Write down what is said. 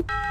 you